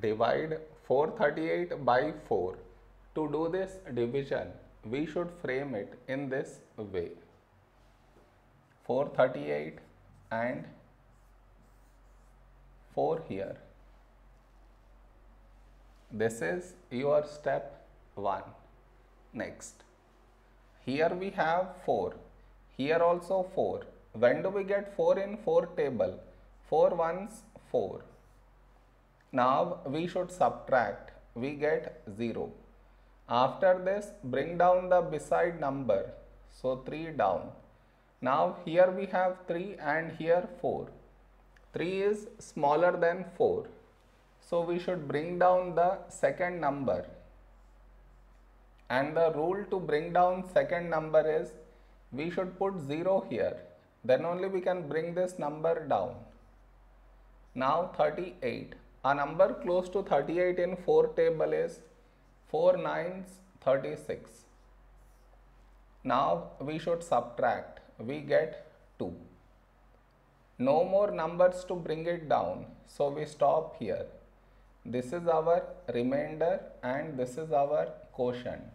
divide 438 by 4. To do this division, we should frame it in this way. 438 and 4 here. This is your step 1. Next, here we have 4, here also 4. When do we get 4 in 4 table? 4 ones 4. Now we should subtract, we get 0. After this, bring down the beside number, so 3 down. Now here we have 3 and here 4. 3 is smaller than 4. So we should bring down the second number. And the rule to bring down second number is we should put 0 here. Then only we can bring this number down. Now 38. A number close to 38 in 4 table is 4 nines 36. Now we should subtract. We get 2. No more numbers to bring it down. So we stop here. This is our remainder and this is our quotient.